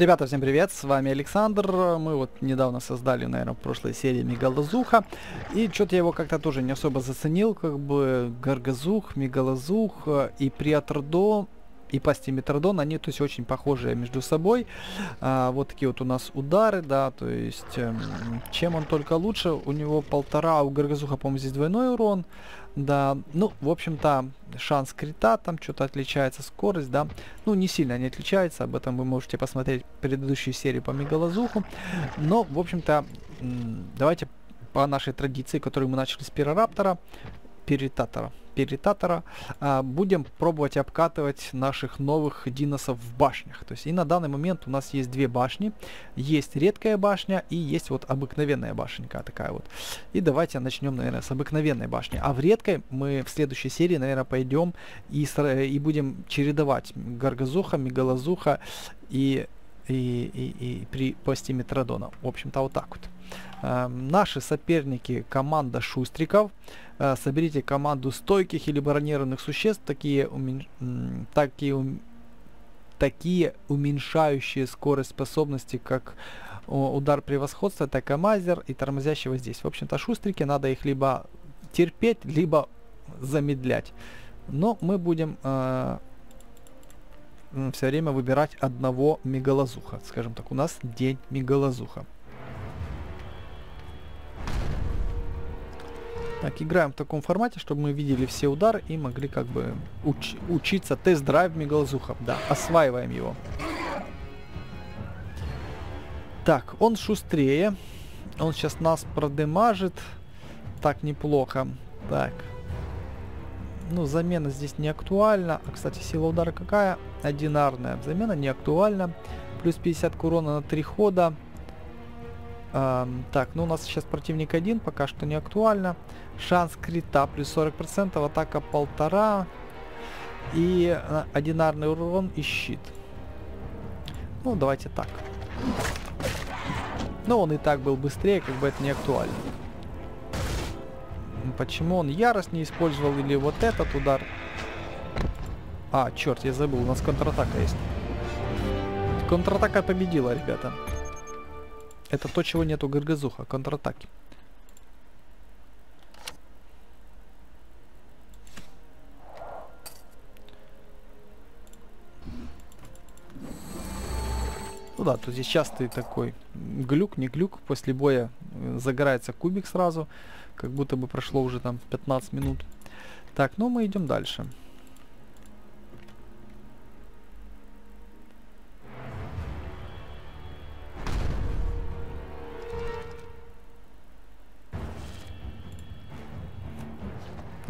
Ребята, всем привет, с вами Александр. Мы вот недавно создали, наверное, в прошлой серии Мегалозуха. И что-то я его как-то тоже не особо заценил, как бы Гаргазух, Мегалозух и Приатрдо и пастиметродон, они то есть очень похожие между собой. А, вот такие вот у нас удары, да, то есть эм, чем он только лучше, у него полтора, у Гаргазуха, по-моему, здесь двойной урон, да, ну, в общем-то, шанс крита там что-то отличается, скорость, да, ну, не сильно не отличается, об этом вы можете посмотреть предыдущую серию по Мегалозуху, но, в общем-то, давайте по нашей традиции, которую мы начали с Пирораптора, Перитатора, перитатора, а, будем пробовать обкатывать наших новых диносов в башнях. То есть и на данный момент у нас есть две башни. Есть редкая башня и есть вот обыкновенная башенька такая вот. И давайте начнем, наверное, с обыкновенной башни. А в редкой мы в следующей серии, наверное, пойдем и, и будем чередовать Гаргазуха, Мегалазуха и, и, и, и при посте Метродона. В общем-то, вот так вот. Э, наши соперники команда Шустриков. Э, соберите команду стойких или бронированных существ, такие, умен... такие, ум... такие уменьшающие скорость способности, как удар превосходства, так мазер и тормозящего здесь. В общем-то, шустрики, надо их либо терпеть, либо замедлять. Но мы будем э, все время выбирать одного мегалазуха. Скажем так, у нас день мегалазуха. Так, играем в таком формате, чтобы мы видели все удары и могли как бы уч учиться тест-драйв Мегалзухов. Да, осваиваем его. Так, он шустрее. Он сейчас нас продемажит. Так, неплохо. Так. Ну, замена здесь не актуальна. А, кстати, сила удара какая? Одинарная. Замена не актуальна. Плюс 50 к урона на 3 хода. Эм, так, ну у нас сейчас противник один, пока что не актуально. Шанс крита плюс 40%, атака полтора. И э, одинарный урон и щит. Ну, давайте так. Но он и так был быстрее, как бы это не актуально. Почему он ярость не использовал или вот этот удар? А, черт, я забыл, у нас контратака есть. Контратака победила, ребята. Это то, чего нету Гаргазуха, контратаки. Ну да, тут здесь частый такой глюк, не глюк. После боя э, загорается кубик сразу, как будто бы прошло уже там 15 минут. Так, ну мы идем дальше.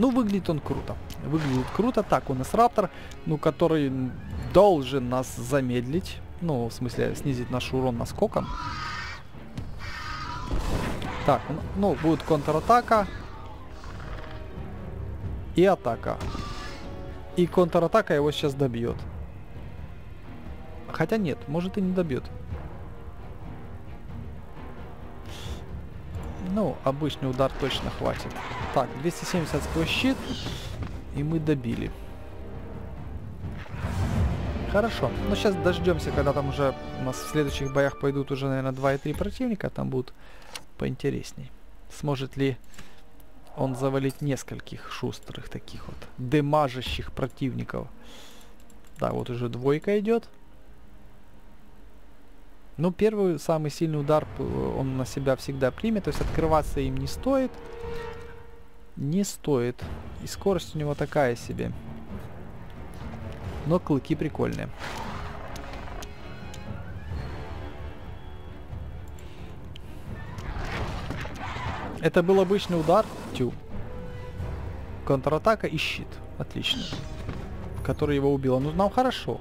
Ну, выглядит он круто. Выглядит круто. Так, у нас Раптор, ну, который должен нас замедлить. Ну, в смысле, снизить наш урон наскоком. Так, ну, будет контратака. И атака. И контратака его сейчас добьет. Хотя нет, может и не добьет. Ну, обычный удар точно хватит. Так, 270 сквозь щит. И мы добили. Хорошо. Ну, сейчас дождемся, когда там уже у нас в следующих боях пойдут уже, наверное, 2 и 3 противника. Там будут поинтересней. Сможет ли он завалить нескольких шустрых таких вот демажащих противников. Да, вот уже двойка идет. Ну, первый, самый сильный удар он на себя всегда примет, то есть открываться им не стоит. Не стоит. И скорость у него такая себе. Но клыки прикольные. Это был обычный удар. Тю. Контратака и щит. Отлично. Который его убил. Ну, нам хорошо.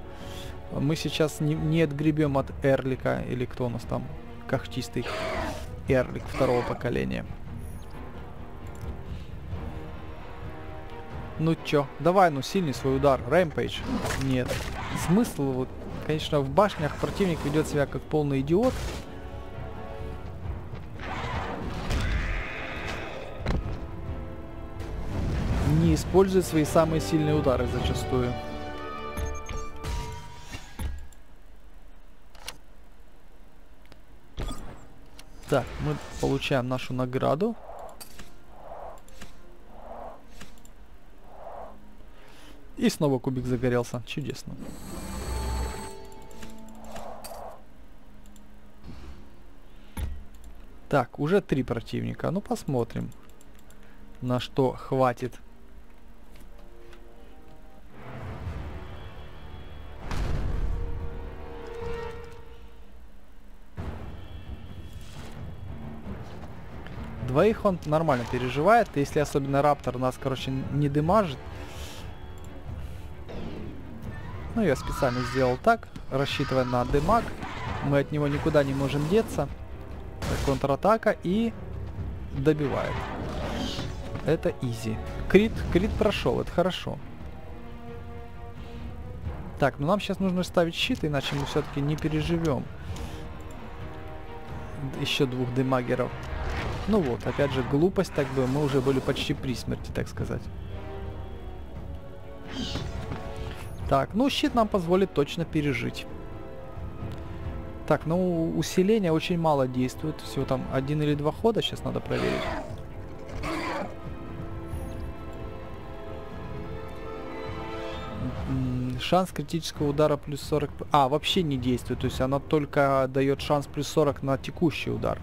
Мы сейчас не, не отгребем от Эрлика, или кто у нас там, когтистый Эрлик второго поколения. Ну чё, давай, ну сильный свой удар, Рэмпейдж. Нет. Смысл, вот, конечно, в башнях противник ведет себя как полный идиот. Не использует свои самые сильные удары зачастую. Так, мы получаем нашу награду. И снова кубик загорелся. Чудесно. Так, уже три противника. Ну, посмотрим, на что хватит. Двоих он нормально переживает, если особенно Раптор нас, короче, не дымажит. Ну, я специально сделал так, рассчитывая на дымаг. Мы от него никуда не можем деться контратака и добивает. Это изи. Крит, крит прошел, это хорошо. Так, ну нам сейчас нужно ставить щит, иначе мы все-таки не переживем. Еще двух демагеров. Ну вот, опять же, глупость, так бы мы уже были почти при смерти, так сказать. Так, ну щит нам позволит точно пережить. Так, ну усиление очень мало действует. Всего там один или два хода. Сейчас надо проверить. Шанс критического удара плюс 40... А, вообще не действует. То есть она только дает шанс плюс 40 на текущий удар.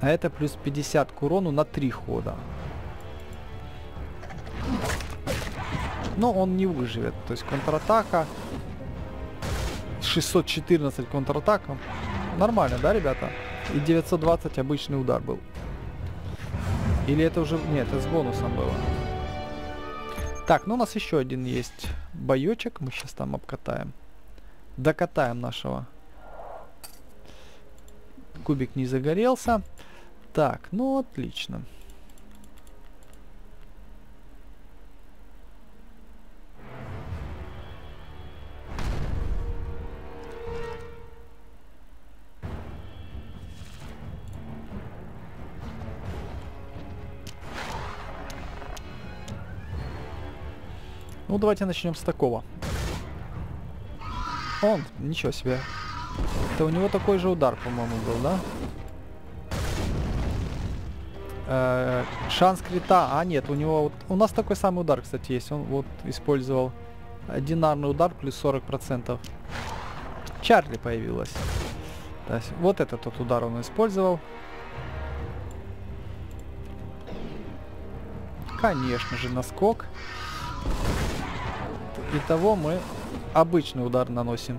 А это плюс 50 к урону на 3 хода. Но он не выживет. То есть контратака 614 контратака. Нормально, да, ребята? И 920 обычный удар был. Или это уже... Нет, это с бонусом было. Так, ну у нас еще один есть боечек. Мы сейчас там обкатаем. Докатаем нашего. Кубик не загорелся. Так, ну отлично. Ну, давайте начнем с такого. Он, ничего себе. Это у него такой же удар, по-моему, был, да? Э -э шанс крита. А, нет, у него... Вот, у нас такой самый удар, кстати, есть. Он вот использовал динарный удар плюс 40%. Чарли появилась. То есть, вот этот тот удар он использовал. Конечно же, наскок. Итого мы обычный удар наносим.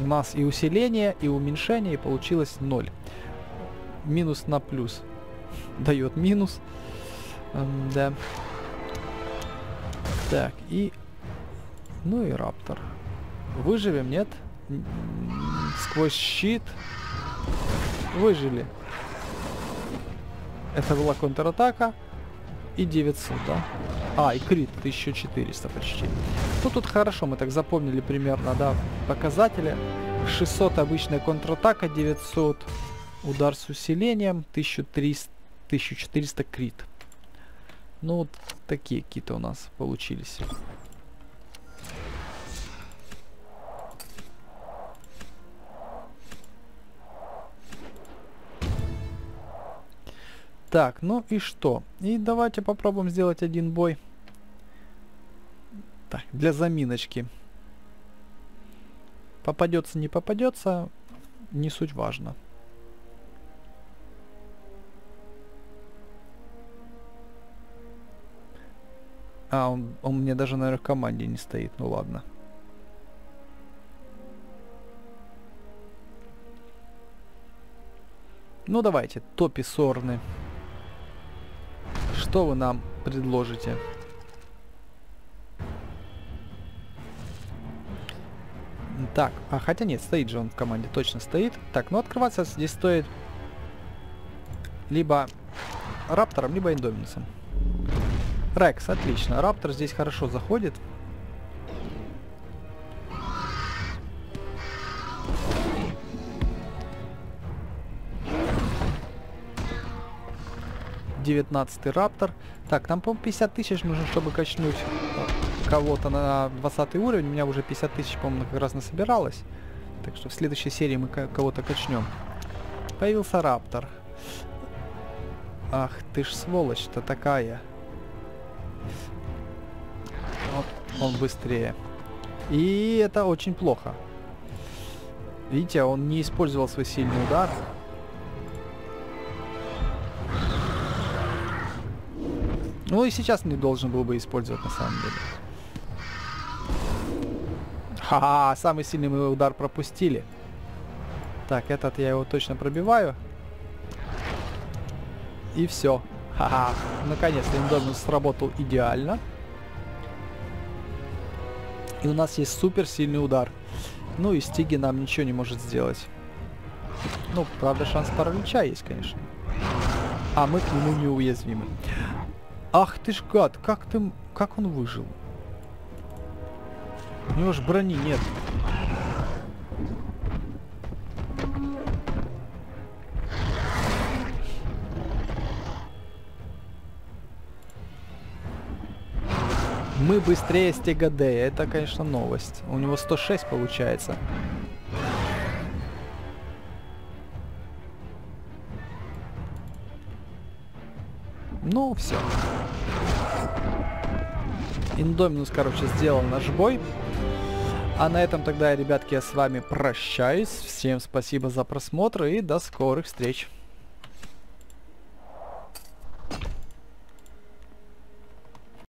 У нас и усиление, и уменьшение, и получилось 0. Минус на плюс дает минус. Эм, да. Так, и... Ну и раптор. Выживем, нет? Сквозь щит. Выжили. Это была контратака. И 900, да? А, и крит 1400 почти. Ну тут хорошо, мы так запомнили примерно, да, показатели. 600 обычная контратака, 900 удар с усилением, 1300, 1400 крит. Ну вот такие какие-то у нас получились. Так, ну и что? И давайте попробуем сделать один бой. Так, для заминочки. Попадется, не попадется, не суть важно. А, он, он мне даже, наверное, в команде не стоит. Ну ладно. Ну давайте, топи сорны. Что вы нам предложите? Так, а хотя нет, стоит же он в команде, точно стоит. Так, ну открываться здесь стоит либо Раптором, либо Индоминусом. Рекс, отлично. Раптор здесь хорошо заходит. 19 раптор. Так, там, по-моему, 50 тысяч нужно, чтобы качнуть кого-то на 20 уровень. У меня уже 50 тысяч, по-моему, как раз насобиралось. Так что в следующей серии мы кого-то качнем. Появился Раптор. Ах, ты ж сволочь-то такая. Он быстрее. И это очень плохо. Видите, он не использовал свой сильный удар. Ну и сейчас не должен был бы использовать на самом деле. Ха-ха, самый сильный мой удар пропустили. Так, этот я его точно пробиваю. И все. Ха-ха. Наконец-то Индоминус сработал идеально. И у нас есть супер сильный удар. Ну и Стиги нам ничего не может сделать. Ну, правда, шанс паралича есть, конечно. А мы к нему неуязвимы. Ах ты ж гад, как ты... Как он выжил? У него же брони нет. Мы быстрее Стега Дэя. Это, конечно, новость. У него 106 получается. Ну, все. Индоминус, короче, сделал наш бой. А на этом тогда, ребятки, я с вами прощаюсь. Всем спасибо за просмотр и до скорых встреч.